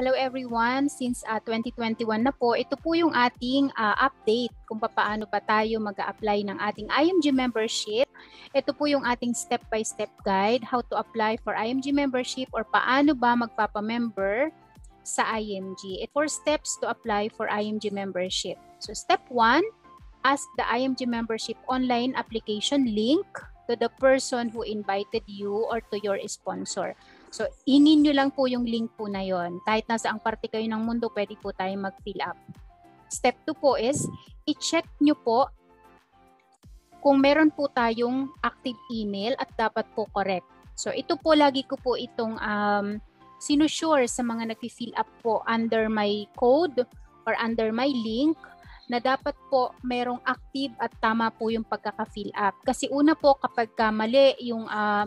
Hello everyone. Since uh, 2021 na po, ito po yung ating uh, update kung paano ba tayo mag apply ng ating IMG membership. Ito po yung ating step-by-step guide how to apply for IMG membership or paano ba magpapa-member sa IMG. It four steps to apply for IMG membership. So step 1, ask the IMG membership online application link to the person who invited you or to your sponsor. So, inin nyo lang po yung link po na yon. Kahit nasa ang parte kayo ng mundo, pwede po tayo mag-fill up. Step 2 po is, i-check nyo po kung meron po tayong active email at dapat po correct. So, ito po lagi ko po itong um, sinusure sa mga nag-fill up po under my code or under my link na dapat po merong active at tama po yung pagkaka-fill up. Kasi una po kapag mali yung uh,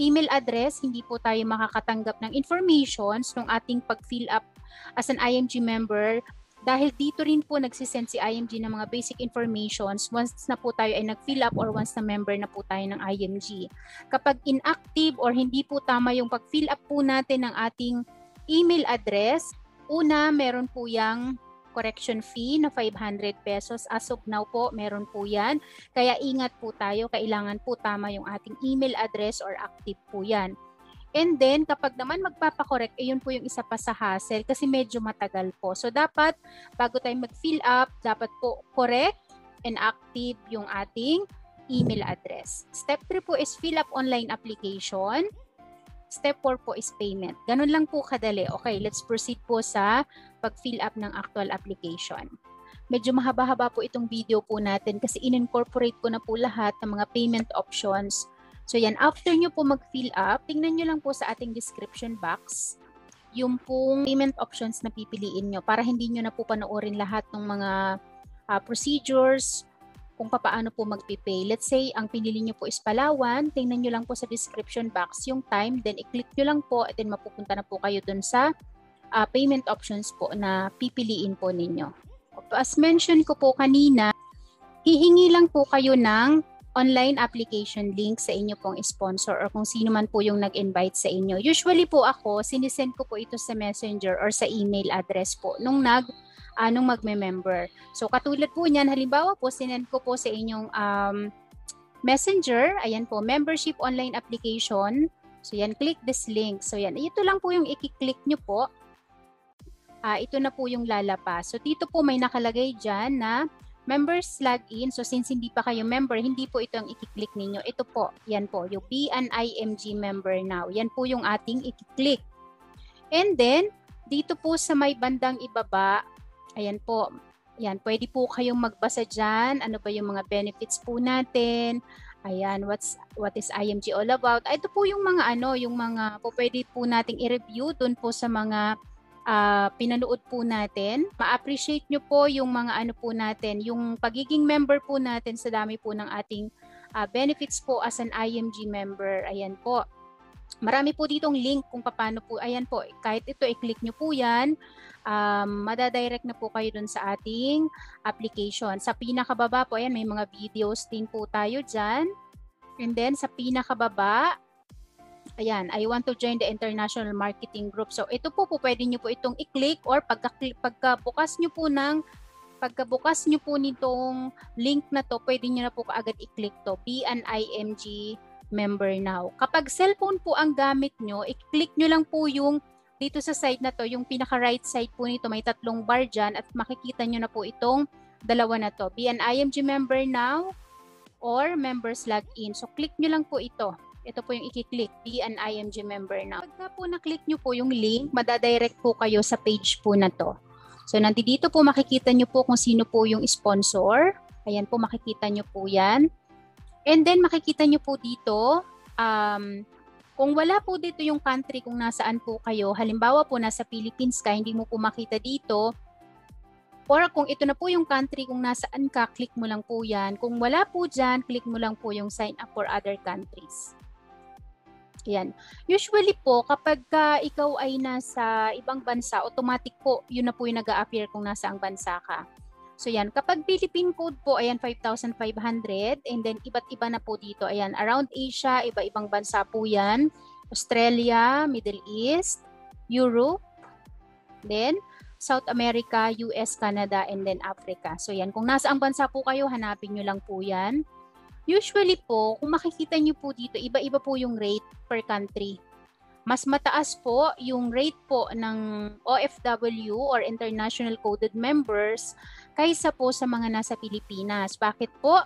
email address, hindi po tayo makakatanggap ng informations ng ating pag-fill up as an IMG member dahil dito rin po nagsisend si IMG ng mga basic informations once na po tayo ay nag-fill up or once na member na po tayo ng IMG. Kapag inactive or hindi po tama yung pag-fill up po natin ng ating email address, una meron po yung correction fee na 500 pesos. As of now po, meron po yan. Kaya ingat po tayo, kailangan po tama yung ating email address or active po yan. And then, kapag naman magpapakorek, eh, yun po yung isa pa sa hassle kasi medyo matagal po. So, dapat, bago tayo mag-fill up, dapat po correct and active yung ating email address. Step 3 po is fill up online application. Step 4 po is payment. Ganun lang po kadali. Okay, let's proceed po sa pag-fill up ng actual application. Medyo mahaba-haba po itong video po natin kasi in-incorporate ko na po lahat ng mga payment options. So yan, after nyo po mag-fill up, tingnan nyo lang po sa ating description box yung pong payment options na pipiliin nyo para hindi nyo na po panoorin lahat ng mga uh, procedures, kung paano po magpipay. Let's say, ang pinili nyo po is Palawan, tingnan nyo lang po sa description box yung time, then i-click nyo lang po, at then mapupunta na po kayo dun sa uh, payment options po na pipiliin po ninyo. As mentioned ko po kanina, hihingi lang po kayo ng online application link sa inyo pong sponsor or kung sino man po yung nag-invite sa inyo. Usually po ako, sinisend ko po ito sa messenger or sa email address po nung nag anong magme-member. So katulad po niyan, halimbawa po sinend ko po sa inyong um, messenger, ayan po, membership online application. So yan, click this link. So yan, ito lang po yung i-click nyo po. Uh, ito na po yung lalabas. So dito po may nakalagay dyan na members login. So since hindi pa kayo member, hindi po ito ang i-click ninyo. Ito po, yan po, yung BNIMG member now. Yan po yung ating i-click. And then, dito po sa may bandang ibaba, Ayan po. Ayan, pwede po kayong magbasa dyan. Ano ba yung mga benefits po natin? Ayan, what's what is IMG all about? Ito po yung mga ano, yung mga po pwede po nating i-review doon po sa mga uh, pinanood po natin. Ma-appreciate nyo po yung mga ano po natin, yung pagiging member po natin sa dami po ng ating uh, benefits po as an IMG member. Ayan po. Marami po ditong link kung paano po, ayan po, kahit ito, i-click nyo po yan, um, madadirect na po kayo dun sa ating application. Sa pinakababa po, ayan, may mga videos din po tayo dyan. And then, sa pinakababa, ayan, I want to join the international marketing group. So, ito po po, pwede nyo po itong i-click or pagka, pagkabukas nyo po ng pagkabukas nyo po nitong link na to, pwede nyo na po kaagad i-click to, BNIMG member now. Kapag cellphone po ang gamit nyo, i-click nyo lang po yung dito sa side na to, yung pinaka right side po nito, may tatlong bar dyan at makikita nyo na po itong dalawa na to. Be an IMG member now or members login. So click nyo lang po ito. Ito po yung i-click, be an IMG member now. Pagka po na-click nyo po yung link, madadirect po kayo sa page po na to. So nandito po makikita nyo po kung sino po yung sponsor. Ayan po makikita nyo po yan. And then makikita nyo po dito, um, kung wala po dito yung country kung nasaan po kayo, halimbawa po nasa Philippines ka, hindi mo po makita dito, or kung ito na po yung country kung nasaan ka, click mo lang po yan. Kung wala po dyan, click mo lang po yung sign up for other countries. Yan. Usually po, kapag ka ikaw ay nasa ibang bansa, automatic po, yun na po yung nag appear kung nasa ang bansa ka. So yan, kapag Philippine code po, ayan 5,500 and then iba't iba na po dito. Ayan, around Asia, iba-ibang bansa po yan. Australia, Middle East, Europe, Then, South America, US, Canada, and then Africa. So yan, kung nasa ang bansa po kayo, hanapin nyo lang po yan. Usually po, kung makikita nyo po dito, iba-iba po yung rate per country. Mas mataas po yung rate po ng OFW or International Coded Members kaysa po sa mga nasa Pilipinas. Bakit po?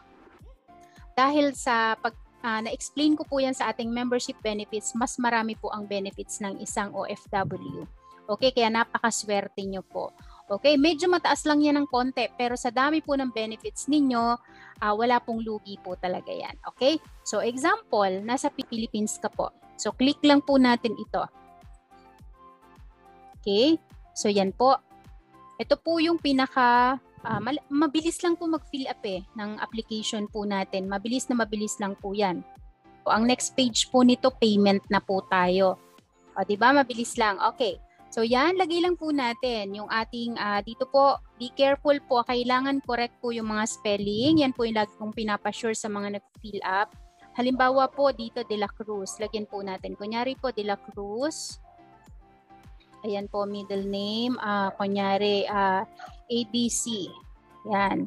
Dahil sa pag uh, na-explain ko po yan sa ating membership benefits, mas marami po ang benefits ng isang OFW. Okay, kaya napakaswerte nyo po. Okay, medyo mataas lang yan ng konti, pero sa dami po ng benefits ninyo, uh, wala pong lugi po talaga yan. Okay, so example, nasa Philippines ka po. So click lang po natin ito. Okay, so yan po. Ito po yung pinaka, uh, mabilis lang po mag-fill up eh ng application po natin. Mabilis na mabilis lang po yan. So, ang next page po nito, payment na po tayo. O, di ba? Mabilis lang. Okay. So yan, lagay lang po natin yung ating, uh, dito po, be careful po, kailangan correct po yung mga spelling. Yan po yung lagi kong pinapasure sa mga nag-fill up. Halimbawa po dito, De La Cruz. Lagyan po natin. Kunyari po, De La Cruz. Ayan po, middle name. Uh, kunyari, uh, ABC. Yan.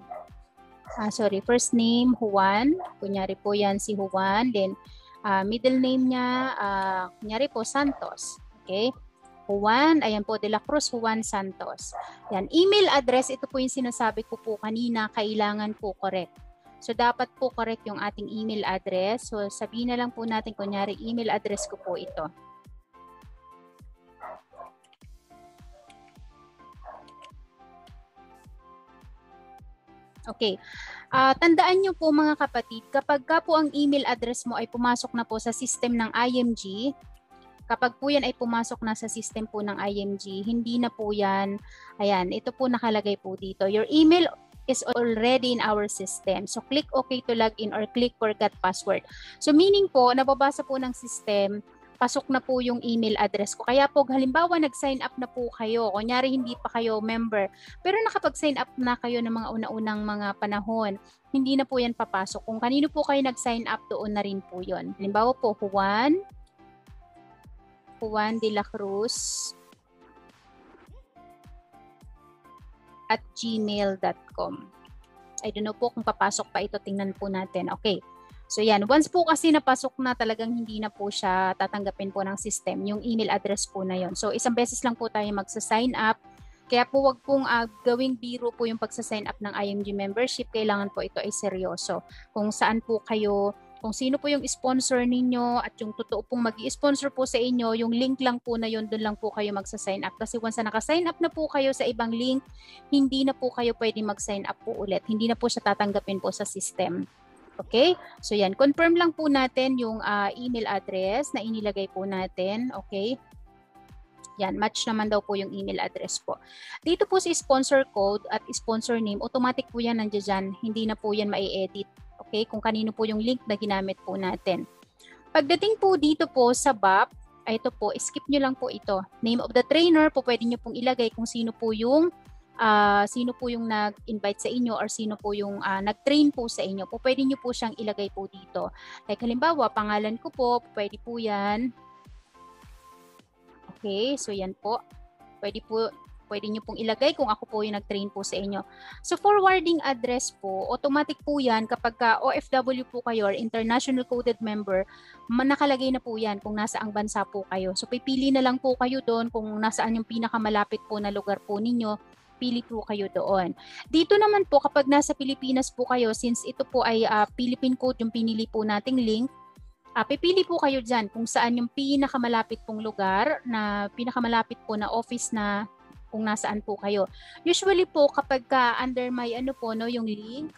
Uh, sorry, first name, Juan. Kunyari po yan si Juan. Then, uh, middle name niya, uh, kunyari po, Santos. Okay? Juan, ayan po, De La Cruz Juan Santos. Yan, email address, ito po yung sinasabi ko po kanina, kailangan po correct. So, dapat po correct yung ating email address. So, sabihin na lang po natin, kunyari, email address ko po ito. Okay. Uh, tandaan nyo po mga kapatid, kapag ka po ang email address mo ay pumasok na po sa system ng IMG, Kapag po yan ay pumasok na sa system po ng IMG, hindi na po yan, ayan, ito po nakalagay po dito. Your email is already in our system. So, click OK to log in or click forgot password. So, meaning po, nababasa po ng system, pasok na po yung email address ko. Kaya po, halimbawa, nag-sign up na po kayo, kunyari hindi pa kayo member, pero nakapag-sign up na kayo ng mga una-unang mga panahon, hindi na po yan papasok. Kung kanino po kayo nag-sign up, doon na rin po yon. Halimbawa po, Juan, Juan de la Cruz at gmail.com. I don't know po kung papasok pa ito. Tingnan po natin. Okay. So yan, once po kasi napasok na talagang hindi na po siya tatanggapin po ng system, yung email address po na yon. So isang beses lang po tayo magsa-sign up. Kaya po wag pong uh, gawing biro po yung pagsa-sign up ng IMG membership. Kailangan po ito ay seryoso. Kung saan po kayo kung sino po yung sponsor ninyo at yung totoo pong mag sponsor po sa inyo, yung link lang po na yun, doon lang po kayo magsa-sign up. Kasi once na naka-sign up na po kayo sa ibang link, hindi na po kayo pwede mag-sign up po ulit. Hindi na po siya tatanggapin po sa system. Okay? So yan, confirm lang po natin yung uh, email address na inilagay po natin. Okay? Yan, match naman daw po yung email address po. Dito po si sponsor code at sponsor name, automatic po yan nandiyan dyan. Hindi na po yan mai-edit Okay, kung kanino po yung link na ginamit po natin. Pagdating po dito po sa BAP, ay ito po, skip nyo lang po ito. Name of the trainer po pwede nyo pong ilagay kung sino po yung uh, sino po yung nag-invite sa inyo or sino po yung uh, nag-train po sa inyo. Po pwede nyo po siyang ilagay po dito. Like halimbawa, pangalan ko po, pwede po yan. Okay, so yan po. Pwede po pwede nyo pong ilagay kung ako po yung nag-train po sa inyo. So forwarding address po, automatic po yan kapag ka OFW po kayo or international coded member, nakalagay na po yan kung nasa ang bansa po kayo. So pipili na lang po kayo doon kung nasaan yung pinakamalapit po na lugar po ninyo, pili po kayo doon. Dito naman po kapag nasa Pilipinas po kayo, since ito po ay uh, Philippine Code yung pinili po nating link, uh, pipili po kayo dyan kung saan yung pinakamalapit pong lugar na pinakamalapit po na office na kung nasaan po kayo. Usually po kapag ka under my ano po no yung link,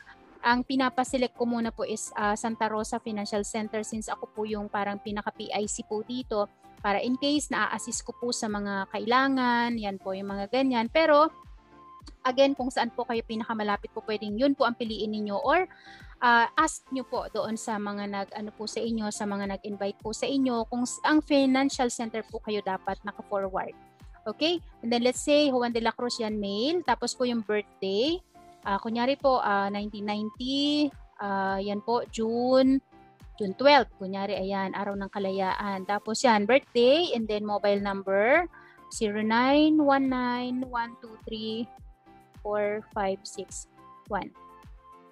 ang pinapaselect ko muna po is uh, Santa Rosa Financial Center since ako po yung parang pinaka PIC po dito para in case na-assist ko po sa mga kailangan, yan po yung mga ganyan. Pero again, kung saan po kayo pinakamalapit po pwedeng yun po ang piliin ninyo or uh, ask nyo po doon sa mga nag ano po sa inyo, sa mga nag-invite po sa inyo kung ang financial center po kayo dapat naka-forward. Okay? And then let's say Juan de la Cruz yan male. Tapos po yung birthday. Uh, kunyari po uh, 1990. Uh, yan po June June 12. Kunyari ayan, araw ng kalayaan. Tapos yan birthday and then mobile number. 0919-123-4561.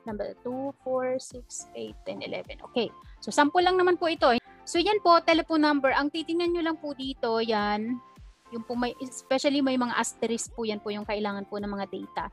Number 2, 4, 6, 8, 10, 11. Okay. So, sample lang naman po ito. So, yan po, telephone number. Ang titingnan nyo lang po dito, yan, yung po may, especially may mga asterisk po yan po yung kailangan po ng mga data.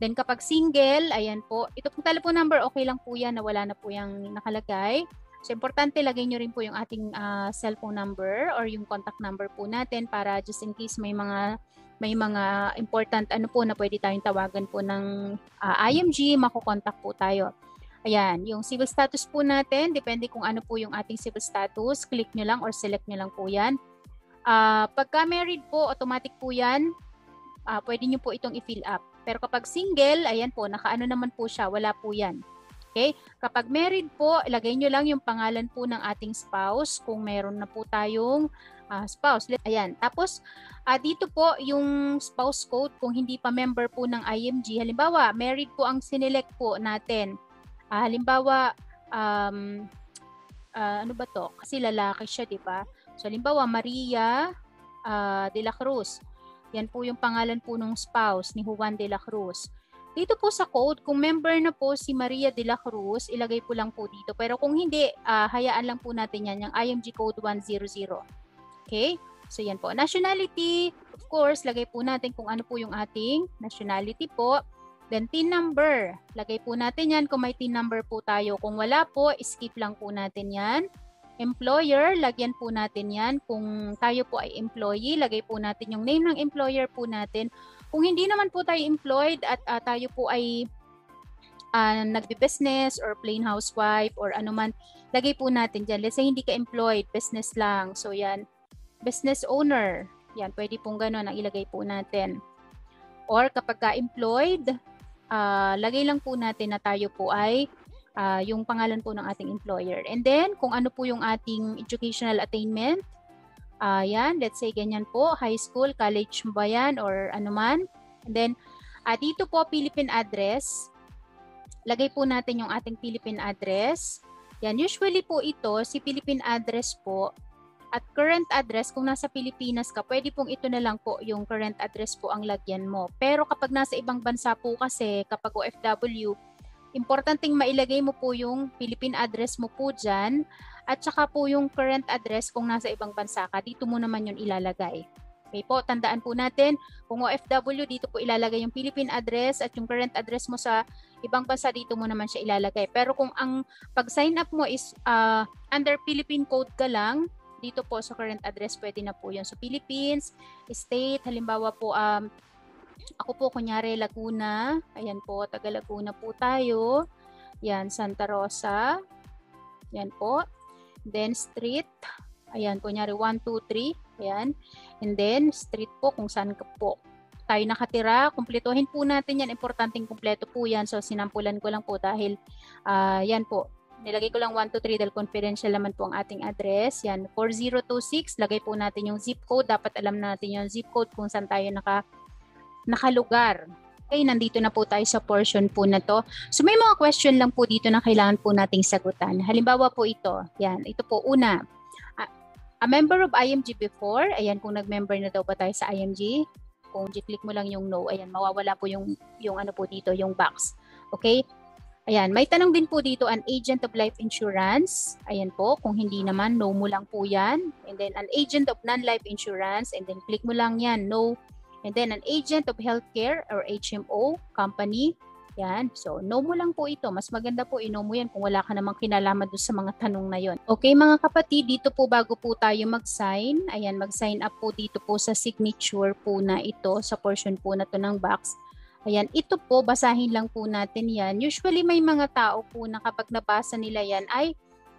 Then kapag single, ayan po, ito pong telephone number, okay lang po yan na wala na po yung nakalagay. So importante lagay nyo rin po yung ating uh, cellphone number or yung contact number po natin para just in case may mga may mga important ano po na pwede tayong tawagan po ng uh, ah, IMG, makokontak po tayo. Ayan, yung civil status po natin, depende kung ano po yung ating civil status, click nyo lang or select nyo lang po yan. Uh, pagka married po, automatic po yan, uh, pwede nyo po itong i-fill up. Pero kapag single, ayan po, nakaano naman po siya, wala po yan. Okay? Kapag married po, ilagay nyo lang yung pangalan po ng ating spouse kung meron na po tayong uh, spouse. Ayan. Tapos, uh, dito po yung spouse code kung hindi pa member po ng IMG. Halimbawa, married po ang sinelect po natin. Uh, halimbawa, um, uh, ano ba to? Kasi lalaki siya, di ba? So, halimbawa, Maria uh, de la Cruz. Yan po yung pangalan po ng spouse ni Juan de la Cruz. Dito po sa code, kung member na po si Maria de la Cruz, ilagay po lang po dito. Pero kung hindi, uh, hayaan lang po natin yan, yung IMG code 100. Okay? So yan po. Nationality, of course, lagay po natin kung ano po yung ating nationality po. Then TIN number, lagay po natin yan kung may TIN number po tayo. Kung wala po, skip lang po natin yan. Employer, lagyan po natin yan. Kung tayo po ay employee, lagay po natin yung name ng employer po natin. Kung hindi naman po tayo employed at uh, tayo po ay uh, nagbi-business or plain housewife or ano man, lagay po natin dyan. Let's say hindi ka employed, business lang. So yan, business owner. Yan, pwede pong ganun ang ilagay po natin. Or kapag ka-employed, uh, lagay lang po natin na tayo po ay uh, yung pangalan po ng ating employer. And then, kung ano po yung ating educational attainment, uh, yan, let's say ganyan po, high school, college ba yan, or ano man. And then, uh, dito po, Philippine address. Lagay po natin yung ating Philippine address. Yan, usually po ito, si Philippine address po, at current address, kung nasa Pilipinas ka, pwede pong ito na lang po yung current address po ang lagyan mo. Pero kapag nasa ibang bansa po kasi, kapag OFW, importanteng mailagay mo po yung Philippine address mo po dyan at saka po yung current address kung nasa ibang bansa ka, dito mo naman yun ilalagay. Okay po, tandaan po natin, kung OFW, dito po ilalagay yung Philippine address at yung current address mo sa ibang bansa, dito mo naman siya ilalagay. Pero kung ang pag-sign up mo is uh, under Philippine code ka lang, dito po sa current address, pwede na po yun. So, Philippines, state, halimbawa po, um, ako po, kunyari, Laguna. Ayan po, taga Laguna po tayo. Yan, Santa Rosa. Yan po. Then, street. Ayan, kunyari, 1, 2, 3. Ayan. And then, street po, kung saan ka po tayo nakatira. Kumpletuhin po natin yan. Importanteng kumpleto po yan. So, sinampulan ko lang po dahil, uh, yan po, nilagay ko lang 1, 2, 3 dahil confidential naman po ang ating address. Yan, 4026, lagay po natin yung zip code. Dapat alam natin yung zip code kung saan tayo naka nakalugar. Okay, nandito na po tayo sa portion po na to. So may mga question lang po dito na kailangan po nating sagutan. Halimbawa po ito. Yan, ito po una. A, a member of IMG before. Ayan, kung nag-member na daw ba tayo sa IMG. Kung i-click mo lang yung no, ayan, mawawala po yung, yung ano po dito, yung box. Okay? Ayan, may tanong din po dito, an agent of life insurance. Ayan po, kung hindi naman, no mo lang po yan. And then, an agent of non-life insurance. And then, click mo lang yan, no And then an agent of healthcare or HMO company. Yan. So, no mo lang po ito. Mas maganda po ino mo yan kung wala ka namang kinalaman doon sa mga tanong na yon. Okay mga kapatid, dito po bago po tayo mag-sign, ayan, mag-sign up po dito po sa signature po na ito, sa portion po na to ng box. Ayan, ito po, basahin lang po natin yan. Usually may mga tao po na kapag nabasa nila yan ay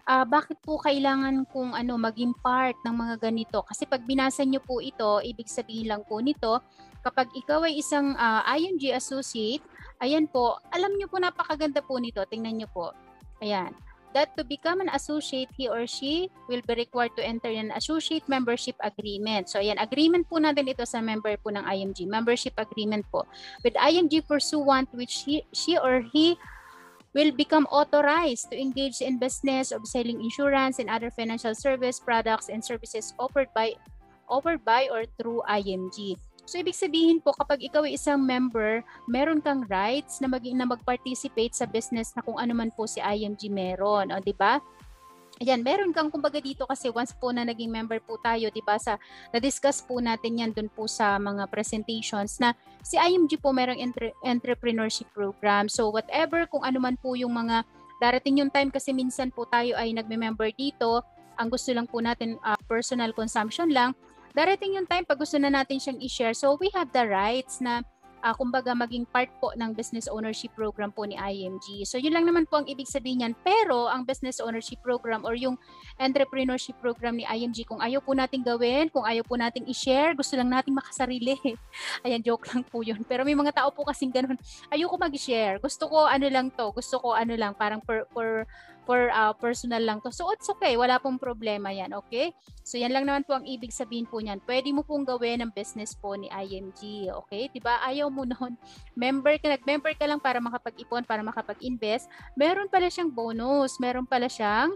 uh, bakit po kailangan kung ano maging part ng mga ganito? Kasi pag binasa niyo po ito, ibig sabihin lang po nito, kapag ikaw ay isang uh, ah, IMG associate, ayan po, alam niyo po napakaganda po nito. Tingnan niyo po. Ayan. That to become an associate, he or she will be required to enter an associate membership agreement. So, ayan, agreement po natin ito sa member po ng IMG. Membership agreement po. With IMG pursuant which he, she or he will become authorized to engage in business of selling insurance and other financial service products and services offered by over by or through IMG. So ibig sabihin po kapag ikaw ay isang member, meron kang rights na maging na mag-participate sa business na kung ano man po si IMG meron, di ba? Ayan, meron kang kumbaga dito kasi once po na naging member po tayo, 'di ba? Sa na-discuss po natin 'yan doon po sa mga presentations na si IMG po merong entre- entrepreneurship program. So whatever kung ano man po yung mga darating yung time kasi minsan po tayo ay nagme-member dito, ang gusto lang po natin uh, personal consumption lang. Darating yung time pag gusto na natin siyang i-share. So we have the rights na uh, kumbaga maging part po ng business ownership program po ni IMG. So yun lang naman po ang ibig sabihin niyan. Pero ang business ownership program or yung entrepreneurship program ni IMG, kung ayaw po nating gawin, kung ayaw po nating i-share, gusto lang nating makasarili. Ayan, joke lang po yun. Pero may mga tao po kasing ganun. Ayoko mag-share. Gusto ko ano lang to. Gusto ko ano lang, parang per, per for uh, personal lang to. So it's okay, wala pong problema yan, okay? So yan lang naman po ang ibig sabihin po niyan. Pwede mo pong gawin ng business po ni IMG, okay? 'Di ba? Ayaw mo noon. Member ka, nag-member ka lang para makapag-ipon, para makapag-invest. Meron pala siyang bonus, meron pala siyang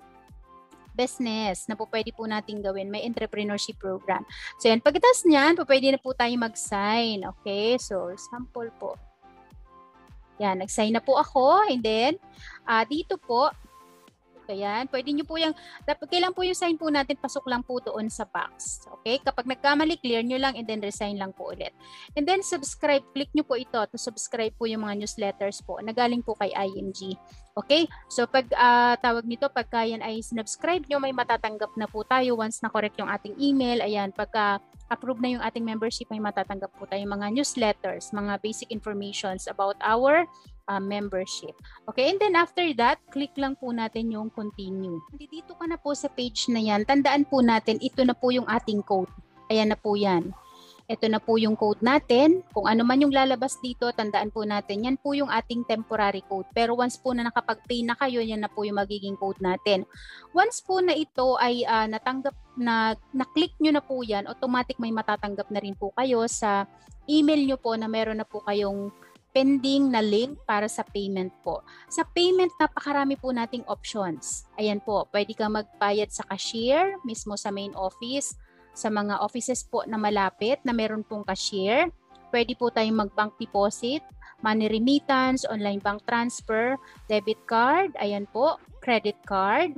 business na po pwede po nating gawin. May entrepreneurship program. So yan, pagkatapos niyan, po pwede na po tayo mag-sign. Okay? So, sample po. Yan, nag-sign na po ako. And then, uh, dito po, Ayan, pwede nyo po yung, kailan po yung sign po natin, pasok lang po doon sa box. Okay, kapag nagkamali, clear nyo lang and then resign lang po ulit. And then subscribe, click nyo po ito to subscribe po yung mga newsletters po na galing po kay IMG. Okay, so pag uh, tawag nito, pagka yan ay subscribe nyo, may matatanggap na po tayo once na correct yung ating email. Ayan, pagka approve na yung ating membership, may matatanggap po tayo mga newsletters, mga basic informations about our uh, membership. Okay, and then after that, click lang po natin yung continue. Dito ka na po sa page na yan, tandaan po natin, ito na po yung ating code. Ayan na po yan. Ito na po yung code natin. Kung ano man yung lalabas dito, tandaan po natin. Yan po yung ating temporary code. Pero once po na nakapag-pay na kayo, yan na po yung magiging code natin. Once po na ito ay uh, natanggap na, na-click nyo na po yan, automatic may matatanggap na rin po kayo sa email nyo po na meron na po kayong pending na link para sa payment po. Sa payment, napakarami po nating options. Ayan po, pwede ka magbayad sa cashier, mismo sa main office, sa mga offices po na malapit na meron pong cashier. Pwede po tayong mag-bank deposit, money remittance, online bank transfer, debit card, ayan po, credit card,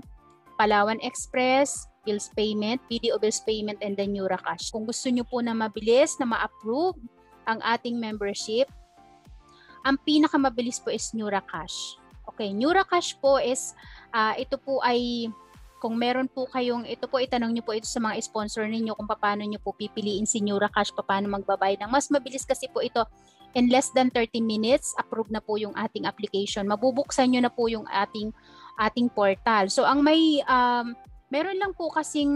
Palawan Express, bills payment, video bills payment, and then Cash. Kung gusto nyo po na mabilis na ma-approve ang ating membership, ang pinakamabilis po is NeuraCash. Okay, NeuraCash po is, uh, ito po ay, kung meron po kayong, ito po itanong nyo po ito sa mga sponsor ninyo kung paano nyo po pipiliin si NeuraCash, paano magbabayad ng. Mas mabilis kasi po ito, in less than 30 minutes, approve na po yung ating application. Mabubuksan nyo na po yung ating ating portal. So ang may um, meron lang po kasing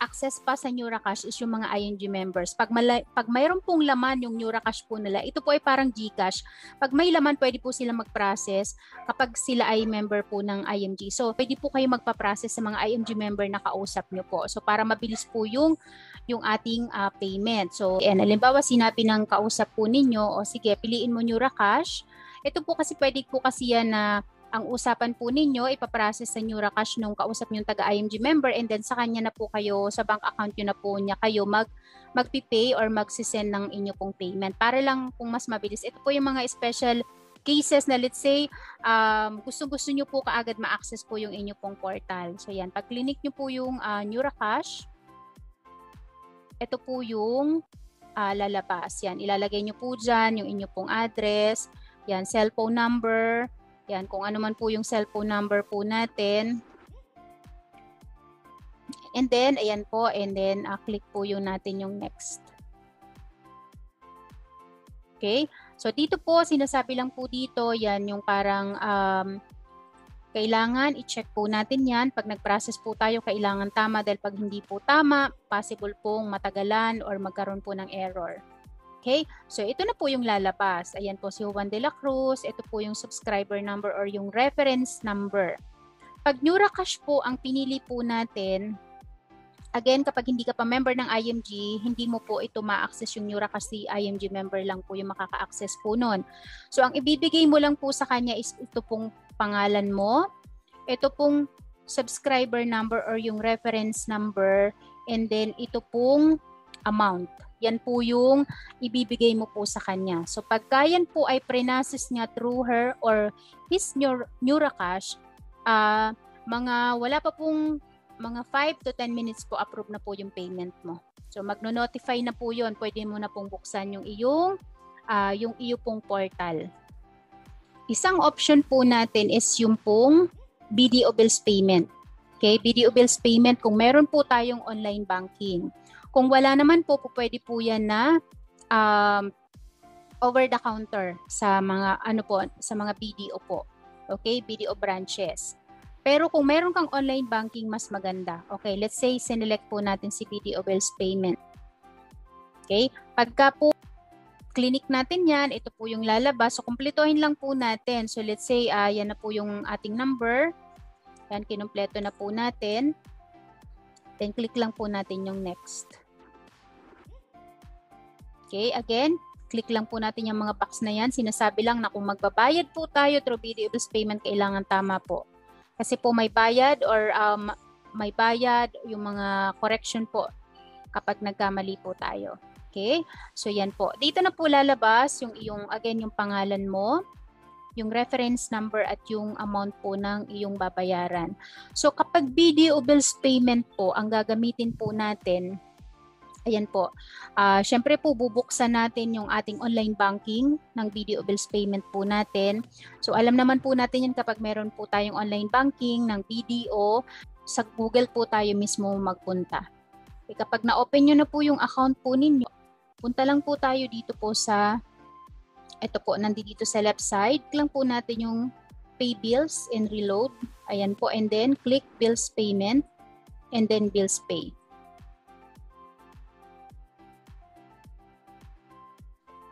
access pa sa NeuraCash is yung mga ING members. Pag, mala- pag mayroon pong laman yung NeuraCash po nila, ito po ay parang GCash. Pag may laman, pwede po sila mag-process kapag sila ay member po ng IMG. So, pwede po kayo magpa-process sa mga IMG member na kausap nyo po. So, para mabilis po yung yung ating uh, payment. So, and, halimbawa, sinabi ng kausap po ninyo, o sige, piliin mo NeuraCash. Ito po kasi pwede po kasi yan na ang usapan po ninyo, ipaprocess sa NeuraCash nung kausap yung taga-IMG member and then sa kanya na po kayo, sa bank account nyo na po niya kayo mag magpipay or magsisend ng inyo pong payment para lang kung mas mabilis. Ito po yung mga special cases na let's say um, gusto-gusto nyo po kaagad ma-access po yung inyo pong portal. So yan, pag clinic nyo po yung uh, NeuraCash, ito po yung uh, lalabas. Yan, ilalagay nyo po dyan yung inyo pong address, yan, cellphone number, yan, kung ano man po yung cellphone number po natin. And then, ayan po, and then uh, click po yung natin yung next. Okay? So, dito po, sinasabi lang po dito, yan yung parang um, kailangan i-check po natin yan. Pag nag-process po tayo, kailangan tama dahil pag hindi po tama, possible pong matagalan or magkaroon po ng error. Okay? So, ito na po yung lalabas. Ayan po si Juan de la Cruz. Ito po yung subscriber number or yung reference number. Pag NeuraCash po ang pinili po natin, again, kapag hindi ka pa member ng IMG, hindi mo po ito ma-access yung NeuraCash si IMG member lang po yung makaka-access po nun. So, ang ibibigay mo lang po sa kanya is ito pong pangalan mo, ito pong subscriber number or yung reference number, and then ito pong amount. Yan po yung ibibigay mo po sa kanya. So pagka yan po ay pre-process niya through her or his Neuracash, uh, mga wala pa pong mga 5 to 10 minutes po approve na po yung payment mo. So magno-notify na po 'yon. Pwede mo na pong buksan yung iyong uh, yung iyo pong portal. Isang option po natin is yung pong BDO bills payment. Okay, BDO bills payment kung meron po tayong online banking. Kung wala naman po, pwede po yan na um, over the counter sa mga ano po sa mga BDO po. Okay, BDO branches. Pero kung meron kang online banking, mas maganda. Okay, let's say sinelect po natin si BDO Bills Payment. Okay, pagka po clinic natin yan, ito po yung lalabas. So, kumpletohin lang po natin. So, let's say, uh, yan na po yung ating number. Yan, kinumpleto na po natin. Then, click lang po natin yung next. Okay, again, click lang po natin yung mga box na yan. Sinasabi lang na kung magbabayad po tayo through bills payment, kailangan tama po. Kasi po may bayad or um, may bayad, yung mga correction po kapag nagkamali po tayo. Okay? So yan po. Dito na po lalabas yung iyong again yung pangalan mo, yung reference number at yung amount po ng iyong babayaran. So kapag video bills payment po ang gagamitin po natin, Ayan po. Uh, Siyempre po, bubuksan natin yung ating online banking ng video bills payment po natin. So, alam naman po natin yan kapag meron po tayong online banking ng BDO, sa Google po tayo mismo magpunta. E kapag na-open nyo na po yung account po ninyo, punta lang po tayo dito po sa, ito po, nandito sa left side. Lang po natin yung pay bills and reload. Ayan po. And then, click bills payment and then bills pay.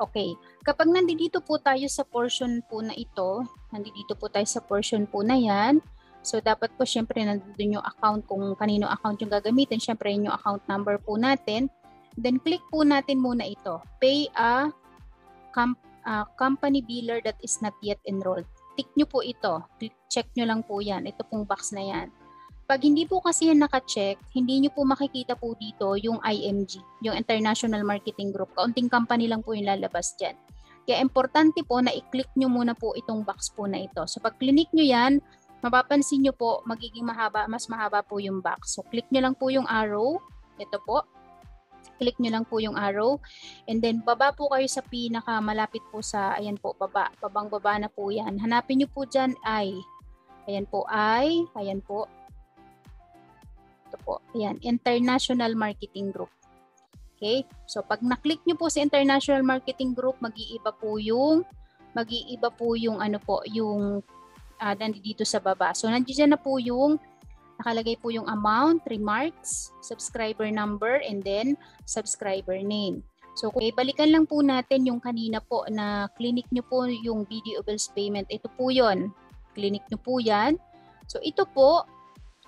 Okay, kapag nandito po tayo sa portion po na ito, nandito po tayo sa portion po na yan, so dapat po syempre nandun yung account kung kanino account yung gagamitin, syempre yung account number po natin. Then click po natin muna ito, pay a com uh, company biller that is not yet enrolled. Tick nyo po ito, check nyo lang po yan, ito pong box na yan. Pag hindi po kasi yan naka-check, hindi nyo po makikita po dito yung IMG, yung International Marketing Group. Kaunting company lang po yung lalabas dyan. Kaya importante po na i-click nyo muna po itong box po na ito. So pag click nyo yan, mapapansin nyo po magiging mahaba, mas mahaba po yung box. So click nyo lang po yung arrow. Ito po. Click nyo lang po yung arrow. And then baba po kayo sa pinaka malapit po sa, ayan po, baba. Babang baba na po yan. Hanapin nyo po dyan ay, ayan po ay, ayan po, ito po. Ayan, International Marketing Group. Okay? So pag na-click nyo po sa International Marketing Group, mag-iiba po yung mag-iiba po yung ano po, yung uh, nandito sa baba. So nandiyan na po yung nakalagay po yung amount, remarks, subscriber number, and then subscriber name. So, okay, balikan lang po natin yung kanina po na clinic nyo po yung video bills payment. Ito po yon Clinic nyo po yan. So, ito po,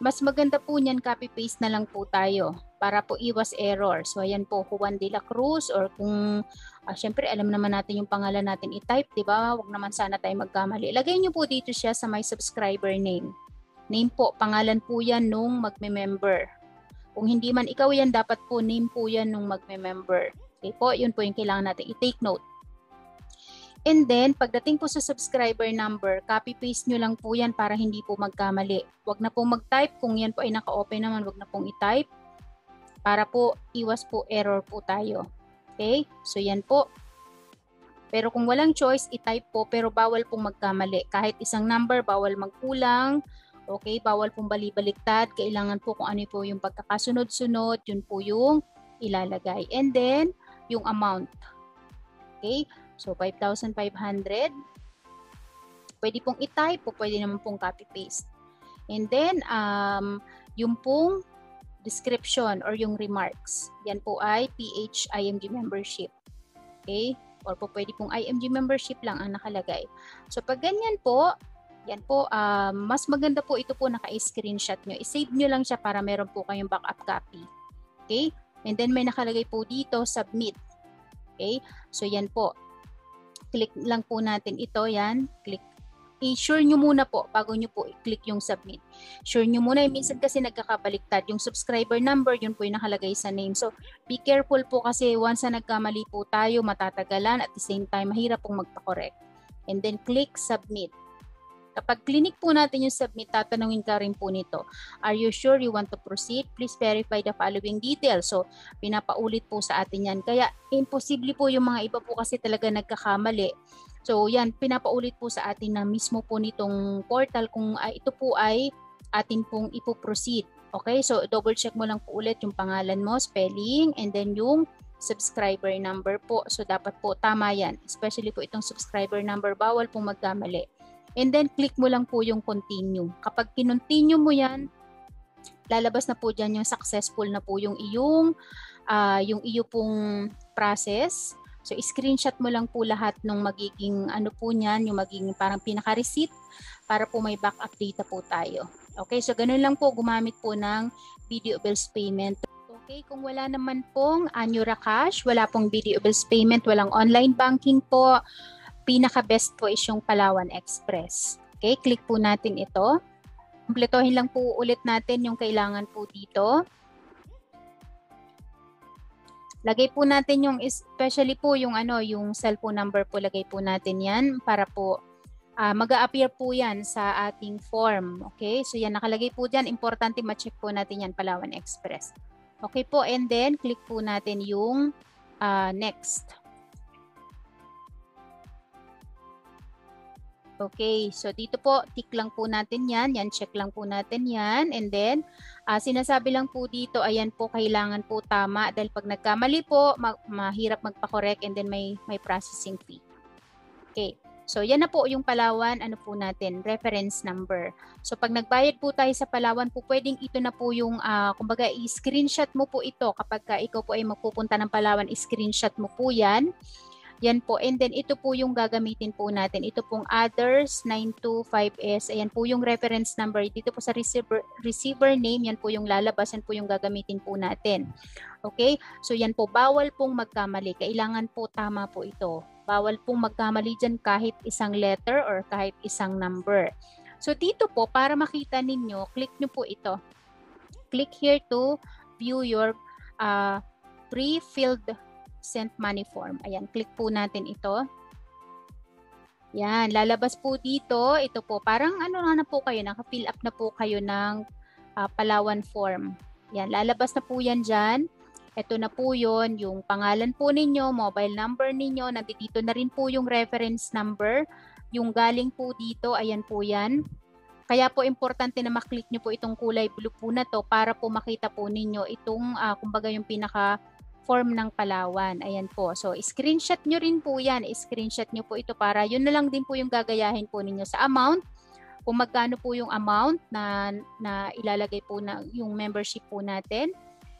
mas maganda po niyan copy-paste na lang po tayo para po iwas error. So ayan po, Juan de la Cruz or kung uh, syempre alam naman natin yung pangalan natin i-type, 'di ba? Huwag naman sana tayo magkamali. Lagay niyo po dito siya sa my subscriber name. Name po, pangalan po 'yan nung magme-member. Kung hindi man ikaw 'yan, dapat po name po 'yan nung magme-member. Okay po, 'yun po yung kailangan natin i-take note. And then, pagdating po sa subscriber number, copy-paste nyo lang po yan para hindi po magkamali. Huwag na pong mag-type. Kung yan po ay naka-open naman, huwag na pong i-type. Para po, iwas po error po tayo. Okay? So, yan po. Pero kung walang choice, i-type po. Pero bawal pong magkamali. Kahit isang number, bawal magkulang. Okay? Bawal pong balibaliktad. Kailangan po kung ano po yung pagkakasunod-sunod. Yun po yung ilalagay. And then, yung amount. Okay? So, 5,500. Pwede pong i-type o pwede naman pong copy-paste. And then, um, yung pong description or yung remarks. Yan po ay PH IMG membership. Okay? Or po pwede pong IMG membership lang ang nakalagay. So, pag ganyan po, yan po, um, mas maganda po ito po naka-screenshot nyo. I-save nyo lang siya para meron po kayong backup copy. Okay? And then may nakalagay po dito, submit. Okay? So yan po click lang po natin ito, yan. Click i-sure nyo muna po bago nyo po i-click yung submit. Sure nyo muna, minsan kasi nagkakabaliktad. Yung subscriber number, yun po yung nakalagay sa name. So, be careful po kasi once na nagkamali po tayo, matatagalan at the same time, mahirap pong magpa-correct. And then click submit. Kapag clinic po natin yung submit, tatanungin ka rin po nito. Are you sure you want to proceed? Please verify the following details. So, pinapaulit po sa atin yan. Kaya, imposible po yung mga iba po kasi talaga nagkakamali. So, yan, pinapaulit po sa atin na mismo po nitong portal kung uh, ito po ay atin pong ipo-proceed. Okay, so double check mo lang po ulit yung pangalan mo, spelling, and then yung subscriber number po. So dapat po tama yan. Especially po itong subscriber number, bawal pong magkamali. And then click mo lang po yung continue. Kapag kinontinue mo yan, lalabas na po dyan yung successful na po yung iyong uh, yung iyo pong process. So, screenshot mo lang po lahat ng magiging ano po niyan, yung magiging parang pinaka-receipt para po may backup data po tayo. Okay, so ganun lang po gumamit po ng video bills payment. Okay, kung wala naman pong Anura Cash, wala pong video bills payment, walang online banking po, pinaka-best po is yung Palawan Express. Okay, click po natin ito. Kumpletohin lang po ulit natin yung kailangan po dito. Lagay po natin yung especially po yung ano, yung cellphone number po lagay po natin 'yan para po uh, mag-a-appear po 'yan sa ating form. Okay? So yan nakalagay po diyan, importante ma-check po natin 'yan Palawan Express. Okay po, and then click po natin yung uh, next. Okay, so dito po, tick lang po natin yan. Yan, check lang po natin yan. And then, uh, sinasabi lang po dito, ayan po, kailangan po tama. Dahil pag nagkamali po, ma- mahirap magpa-correct and then may, may processing fee. Okay, so yan na po yung Palawan, ano po natin, reference number. So pag nagbayad po tayo sa Palawan po, pwedeng ito na po yung, uh, kumbaga, i-screenshot mo po ito. Kapag ka ikaw po ay magpupunta ng Palawan, i-screenshot mo po yan. Yan po. And then ito po yung gagamitin po natin. Ito pong others 925S. Ayan po yung reference number. Dito po sa receiver, receiver name, yan po yung lalabas. Yan po yung gagamitin po natin. Okay? So yan po, bawal pong magkamali. Kailangan po tama po ito. Bawal pong magkamali dyan kahit isang letter or kahit isang number. So dito po, para makita ninyo, click nyo po ito. Click here to view your uh, pre-filled sent money form. Ayan, click po natin ito. Yan, lalabas po dito. Ito po, parang ano na, na po kayo, naka-fill up na po kayo ng uh, Palawan form. Yan, lalabas na po yan dyan. Ito na po yon yung pangalan po ninyo, mobile number ninyo, nandito na rin po yung reference number. Yung galing po dito, ayan po yan. Kaya po importante na maklik nyo po itong kulay blue po na to para po makita po ninyo itong, uh, kumbaga yung pinaka form ng Palawan. Ayan po. So, screenshot nyo rin po yan. Screenshot nyo po ito para yun na lang din po yung gagayahin po ninyo sa amount. Kung magkano po yung amount na, na ilalagay po na yung membership po natin.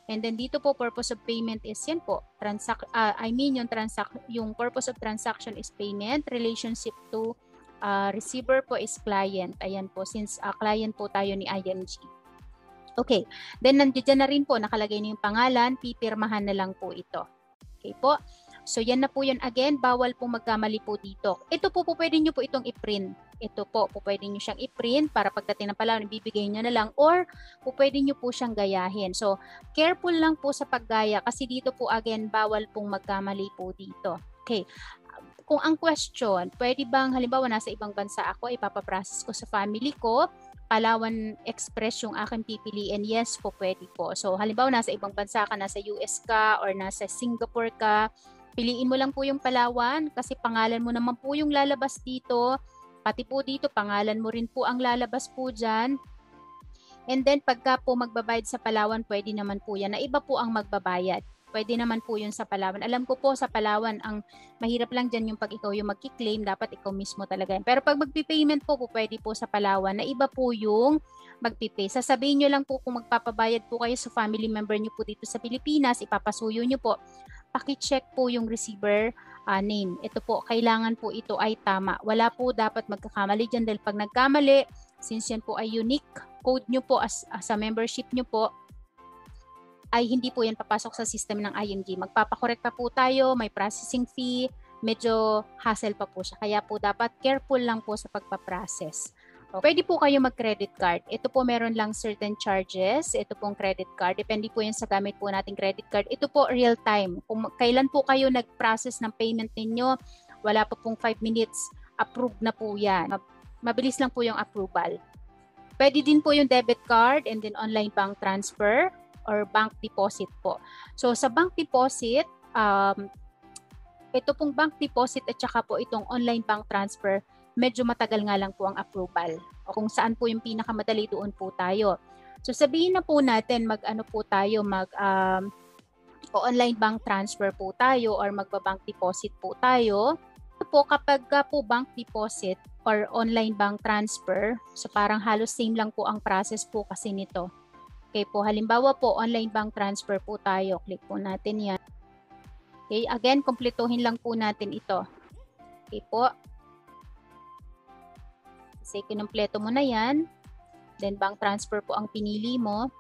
And then dito po purpose of payment is yan po. Transact uh, I mean yung transact yung purpose of transaction is payment, relationship to uh, receiver po is client. Ayan po since uh, client po tayo ni IMG. Okay. Then, nandiyan na rin po, nakalagay na yung pangalan, pipirmahan na lang po ito. Okay po. So, yan na po yun. Again, bawal po magkamali po dito. Ito po po pwede nyo po itong i-print. Ito po, po pwede nyo siyang i-print para pagdating ng pala, bibigay nyo na lang. Or, po pwede nyo po siyang gayahin. So, careful lang po sa paggaya kasi dito po again, bawal pong magkamali po dito. Okay kung ang question, pwede bang halimbawa nasa ibang bansa ako, ipapaprocess ko sa family ko, Palawan Express yung aking pipiliin, yes po pwede po. So halimbawa nasa ibang bansa ka, nasa US ka or nasa Singapore ka, piliin mo lang po yung Palawan kasi pangalan mo naman po yung lalabas dito. Pati po dito, pangalan mo rin po ang lalabas po dyan. And then pagka po magbabayad sa Palawan, pwede naman po yan na iba po ang magbabayad pwede naman po yun sa Palawan. Alam ko po sa Palawan, ang mahirap lang dyan yung pag ikaw yung magki-claim, dapat ikaw mismo talaga. Pero pag magpi-payment po, po pwede po sa Palawan na iba po yung magpipay. Sasabihin nyo lang po kung magpapabayad po kayo sa family member nyo po dito sa Pilipinas, ipapasuyo nyo po, paki-check po yung receiver uh, name. Ito po, kailangan po ito ay tama. Wala po dapat magkakamali dyan dahil pag nagkamali, since yan po ay unique code nyo po as, as a membership nyo po, ay hindi po yan papasok sa system ng IMG. Magpapakorek pa po tayo, may processing fee, medyo hassle pa po siya. Kaya po dapat careful lang po sa pagpa-process. Pwede po kayo mag-credit card. Ito po meron lang certain charges. Ito pong credit card. Depende po yan sa gamit po nating credit card. Ito po real time. Kung kailan po kayo nag-process ng payment ninyo, wala pa pong 5 minutes, approved na po yan. Mabilis lang po yung approval. Pwede din po yung debit card and then online bank transfer or bank deposit po. So sa bank deposit, um, ito pong bank deposit at saka po itong online bank transfer, medyo matagal nga lang po ang approval. O kung saan po yung pinakamadali doon po tayo. So sabihin na po natin mag-ano po tayo, mag um, o online bank transfer po tayo or magba-bank deposit po tayo. Ito po kapag po bank deposit or online bank transfer, so parang halos same lang po ang process po kasi nito. Okay po, halimbawa po online bank transfer po tayo. Click po natin yan. Okay, again, kumpletuhin lang po natin ito. Okay po, Say, kinumpleto mo na yan. Then, bank transfer po ang pinili mo.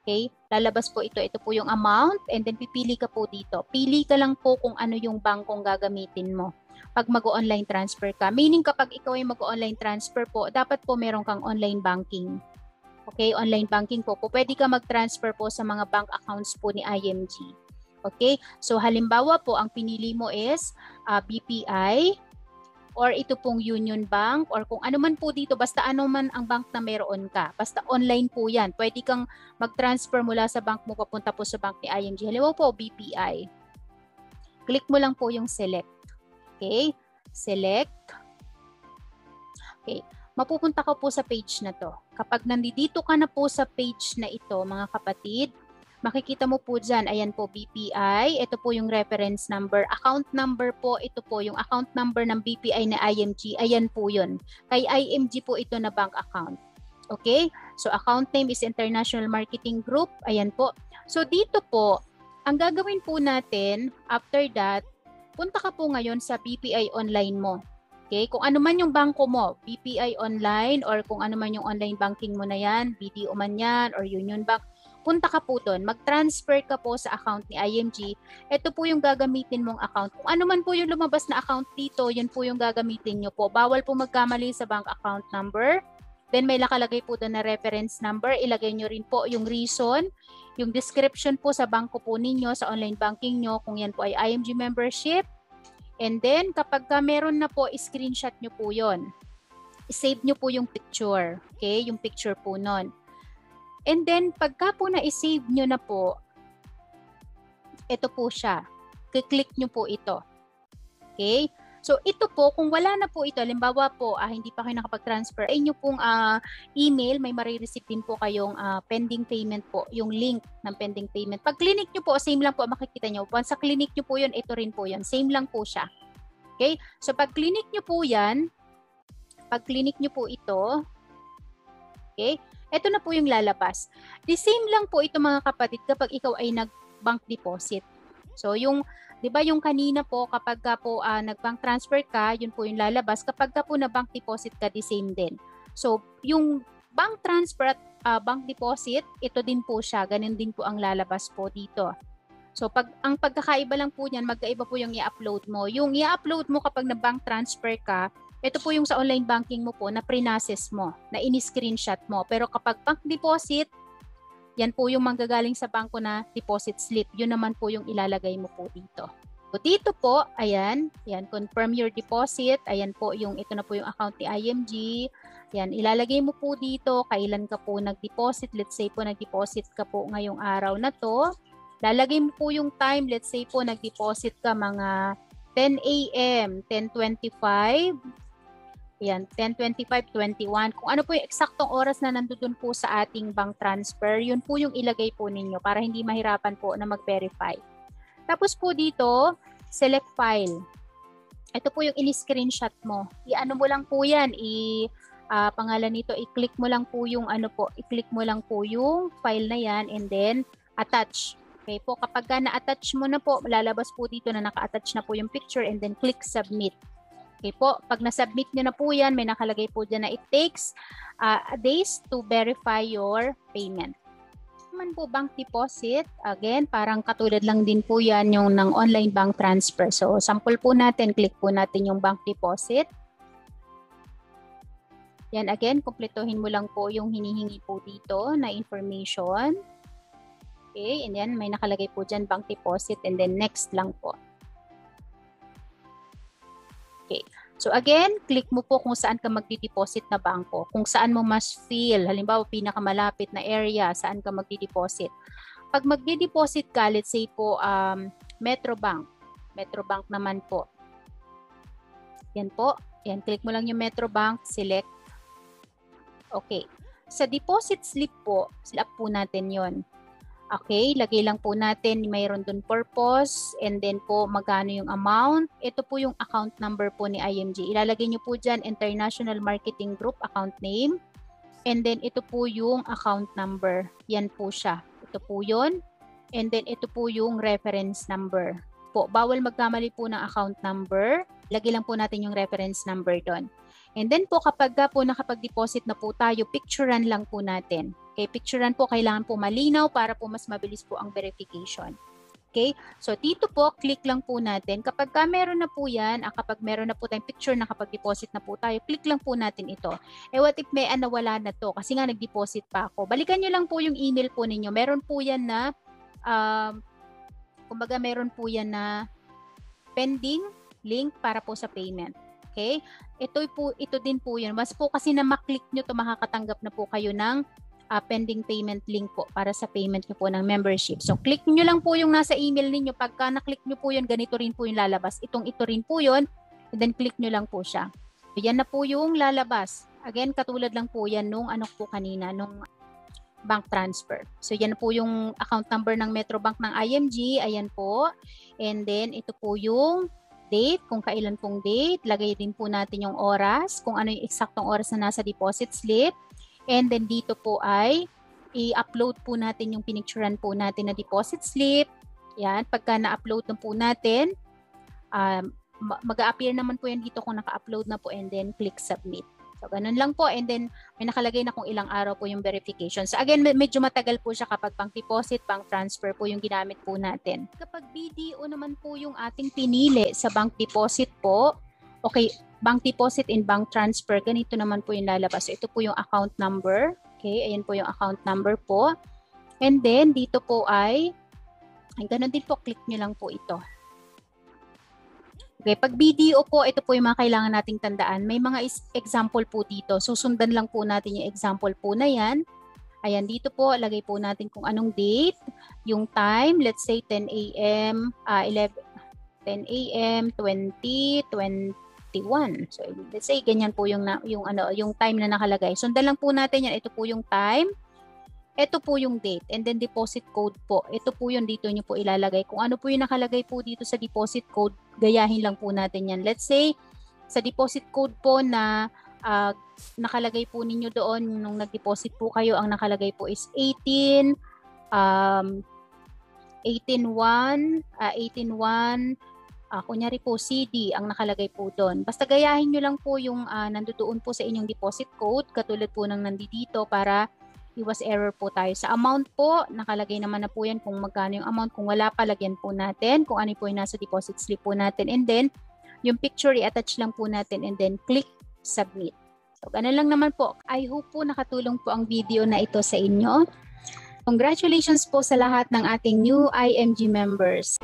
Okay? Lalabas po ito. Ito po yung amount. And then, pipili ka po dito. Pili ka lang po kung ano yung bangkong gagamitin mo pag mag-online transfer ka. Meaning kapag ikaw ay mag-online transfer po, dapat po meron kang online banking. Okay, online banking po. Po pwede ka mag-transfer po sa mga bank accounts po ni IMG. Okay? So halimbawa po ang pinili mo is uh, ah, BPI, or ito pong Union Bank or kung ano man po dito, basta ano man ang bank na meron ka. Basta online po yan. Pwede kang mag-transfer mula sa bank mo papunta po sa bank ni ING. Halimbawa po, BPI. Click mo lang po yung select. Okay? Select. Okay. Mapupunta ka po sa page na to. Kapag nandito ka na po sa page na ito, mga kapatid, Makikita mo po dyan, ayan po BPI, ito po yung reference number. Account number po, ito po yung account number ng BPI na IMG, ayan po yun. Kay IMG po ito na bank account. Okay? So account name is International Marketing Group, ayan po. So dito po, ang gagawin po natin, after that, punta ka po ngayon sa BPI online mo. Okay? Kung ano man yung bangko mo, BPI online or kung ano man yung online banking mo na yan, BDO man yan or Union Bank, punta ka po doon, mag-transfer ka po sa account ni IMG. Ito po yung gagamitin mong account. Kung ano man po yung lumabas na account dito, yun po yung gagamitin nyo po. Bawal po magkamali sa bank account number. Then may nakalagay po doon na reference number. Ilagay nyo rin po yung reason, yung description po sa bangko po ninyo, sa online banking nyo, kung yan po ay IMG membership. And then, kapag ka meron na po, screenshot nyo po yon. I-save nyo po yung picture. Okay? Yung picture po nun. And then, pagka po na-save nyo na po, ito po siya. Kiklik nyo po ito. Okay? So, ito po, kung wala na po ito, halimbawa po, ah, hindi pa kayo nakapag-transfer, ay nyo pong uh, email, may marireceive din po kayong uh, pending payment po, yung link ng pending payment. Pag clinic nyo po, same lang po makikita nyo. Once sa clinic nyo po yun, ito rin po yun. Same lang po siya. Okay? So, pag clinic nyo po yan, pag clinic nyo po ito, okay, ito na po yung lalabas. The same lang po ito mga kapatid kapag ikaw ay nag-bank deposit. So yung 'di ba yung kanina po kapag ka po uh, nag-bank transfer ka, yun po yung lalabas. Kapag ka po na bank deposit ka, the same din. So yung bank transfer at uh, bank deposit, ito din po siya. Ganun din po ang lalabas po dito. So pag ang pagkakaiba lang po niyan, magkaiba po yung i-upload mo. Yung i-upload mo kapag na bank transfer ka, ito po yung sa online banking mo po na pre-process mo, na ini-screenshot mo. Pero kapag bank deposit, yan po yung manggagaling sa bangko na deposit slip. Yun naman po yung ilalagay mo po dito. So dito po, ayan, yan, confirm your deposit. Ayan po yung, ito na po yung account ni IMG. Yan, ilalagay mo po dito, kailan ka po nag-deposit. Let's say po nag-deposit ka po ngayong araw na to. Lalagay mo po yung time, let's say po nag-deposit ka mga 10 a.m., 10.25, Ayan, 10.25, 21. Kung ano po yung eksaktong oras na nandun po sa ating bank transfer, yun po yung ilagay po ninyo para hindi mahirapan po na mag-verify. Tapos po dito, select file. Ito po yung in-screenshot mo. I-ano mo lang po yan, i uh, pangalan nito, i-click mo lang po yung ano po, i-click mo lang po yung file na yan and then attach. Okay po, kapag na-attach mo na po, lalabas po dito na naka-attach na po yung picture and then click submit. Okay po, pag na-submit nyo na po yan, may nakalagay po dyan na it takes uh, days to verify your payment. naman po bank deposit, again, parang katulad lang din po yan yung ng online bank transfer. So, sample po natin, click po natin yung bank deposit. Yan, again, kumpletuhin mo lang po yung hinihingi po dito na information. Okay, and then may nakalagay po dyan bank deposit and then next lang po. Okay. So again, click mo po kung saan ka magdi-deposit na bangko. Kung saan mo mas feel, halimbawa pinakamalapit na area, saan ka magdi-deposit. Pag magdi-deposit ka, let's say po um, Metrobank. Metrobank naman po. Yan po. Yan, click mo lang yung Metrobank, select. Okay. Sa deposit slip po, slap po natin yon Okay, lagay lang po natin mayroon dun purpose and then po magkano yung amount. Ito po yung account number po ni IMG. Ilalagay nyo po dyan International Marketing Group account name. And then ito po yung account number. Yan po siya. Ito po yun. And then ito po yung reference number. Po, bawal magkamali po ng account number. Lagay lang po natin yung reference number doon. And then po kapag po nakapag-deposit na po tayo, picturean lang po natin. Okay, picturean po, kailangan po malinaw para po mas mabilis po ang verification. Okay? So, dito po, click lang po natin. Kapag ka meron na po yan, ah, kapag meron na po tayong picture na kapag deposit na po tayo, click lang po natin ito. Eh, what if may ah, nawala na to? Kasi nga nag-deposit pa ako. Balikan nyo lang po yung email po ninyo. Meron po yan na, um, kumbaga meron po yan na pending link para po sa payment. Okay? Ito po, ito din po yun. Mas po kasi na maklik nyo to makakatanggap na po kayo ng uh, pending payment link po para sa payment nyo po ng membership. So, click nyo lang po yung nasa email ninyo. Pagka na-click nyo po yun, ganito rin po yung lalabas. Itong ito rin po yun. And then, click nyo lang po siya. So, yan na po yung lalabas. Again, katulad lang po yan nung ano po kanina, nung bank transfer. So, yan po yung account number ng Metrobank ng IMG. Ayan po. And then, ito po yung date, kung kailan pong date. Lagay din po natin yung oras, kung ano yung eksaktong oras na nasa deposit slip. And then dito po ay i-upload po natin yung pinicturean po natin na deposit slip. Yan, pagka na-upload na po natin, um, mag-a-appear naman po yan dito kung naka-upload na po and then click submit. So, ganun lang po. And then, may nakalagay na kung ilang araw po yung verification. So, again, medyo matagal po siya kapag pang deposit, pang transfer po yung ginamit po natin. Kapag BDO naman po yung ating pinili sa bank deposit po, okay, bank deposit and bank transfer, ganito naman po yung lalabas. Ito po yung account number. Okay, ayan po yung account number po. And then, dito po ay, ay ganun din po, click nyo lang po ito. Okay, pag BDO po, ito po yung mga kailangan nating tandaan. May mga example po dito. Susundan lang po natin yung example po na yan. Ayan, dito po, lagay po natin kung anong date, yung time, let's say 10 a.m., uh, 11, 10 a.m., 20, 20, 21. So let's say ganyan po yung yung ano yung time na nakalagay. Sundan lang po natin yan. Ito po yung time. Ito po yung date and then deposit code po. Ito po yung dito niyo po ilalagay. Kung ano po yung nakalagay po dito sa deposit code, gayahin lang po natin yan. Let's say sa deposit code po na uh, nakalagay po ninyo doon nung nag-deposit po kayo, ang nakalagay po is 18 um 18.1 uh, 18.1 uh, kunyari po CD ang nakalagay po doon. Basta gayahin nyo lang po yung uh, nandoon po sa inyong deposit code, katulad po ng nandito para iwas error po tayo. Sa amount po, nakalagay naman na po yan kung magkano yung amount. Kung wala pa, lagyan po natin kung ano po yung nasa deposit slip po natin. And then, yung picture, i-attach lang po natin and then click submit. So, ganun lang naman po. I hope po nakatulong po ang video na ito sa inyo. Congratulations po sa lahat ng ating new IMG members.